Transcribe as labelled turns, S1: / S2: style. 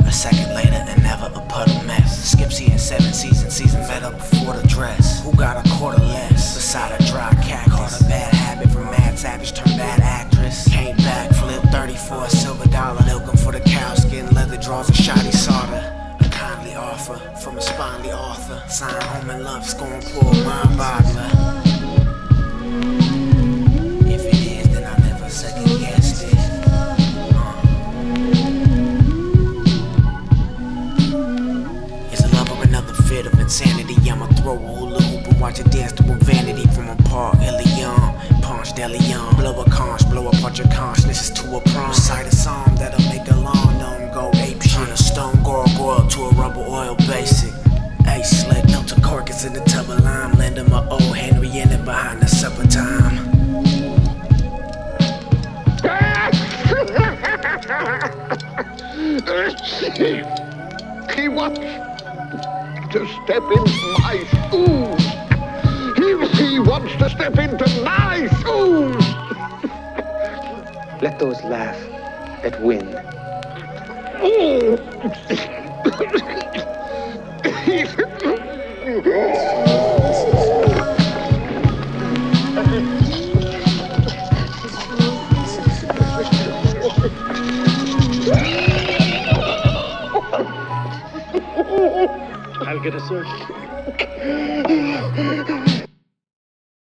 S1: A second later, and never a puddle mess. Skipsy in seven seasons, season met up before the dress. Who got a quarter less? Beside a dry cat, caught a bad habit from mad savage, turned bad actress. Came back, flip 34 silver dollar, looking for the cow skin, leather draws a shoddy solder. A kindly offer from a spindly author. Sign home and love, scorn poor mind boggler. Fit of insanity? I'ma throw a hula hoop and watch it dance to a vanity from a park. Ilion, Ponch de. Blow a conch, blow apart your consciousness to a prom. Recite a song that'll make a long gnome go ape shit. Turn a stone gargoyle to a rubber oil basic. Ace slick, come to Corkins in the tub of lime. Lend him a old Henry in it behind the supper time.
S2: He wants to step into my shoes. He, he wants to step into my shoes.
S3: Let those laugh that win.
S4: I'll get a search.